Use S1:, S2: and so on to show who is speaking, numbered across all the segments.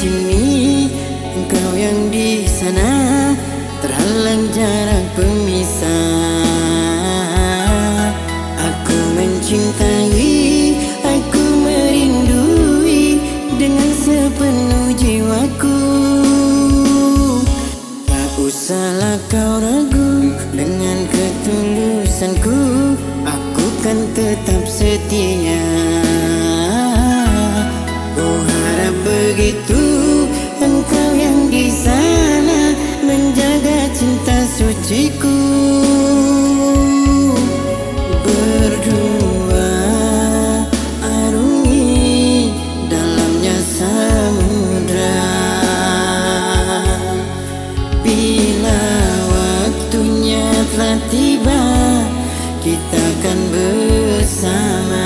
S1: sini, engkau yang di sana, terhalang jarak pemisah. Aku mencintai, aku merindui dengan sepenuh jiwaku. Tak usahlah kau ragu dengan ketulusanku, aku kan tetap setia. Begitu engkau yang di sana menjaga cinta suciku. Berdua arungi dalamnya samudra. Bila waktunya telah tiba, kita akan bersama.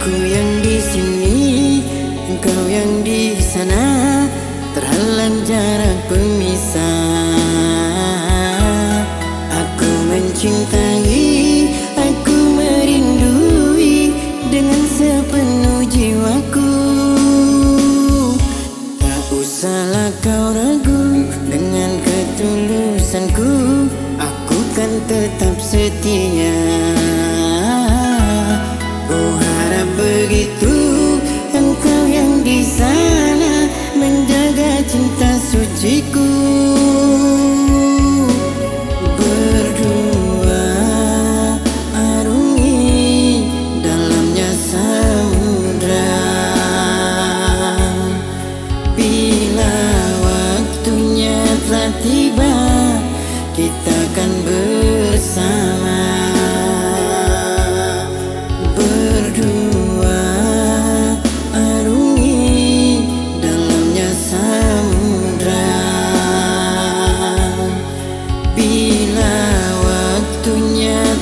S1: Aku yang di sini, engkau yang di sana, terhalang jarak pemisah. Aku mencintai, aku merindui dengan sepenuh jiwaku. Tak usahlah kau ragu dengan ketulusanku, aku kan tetap setia.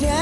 S1: Yeah.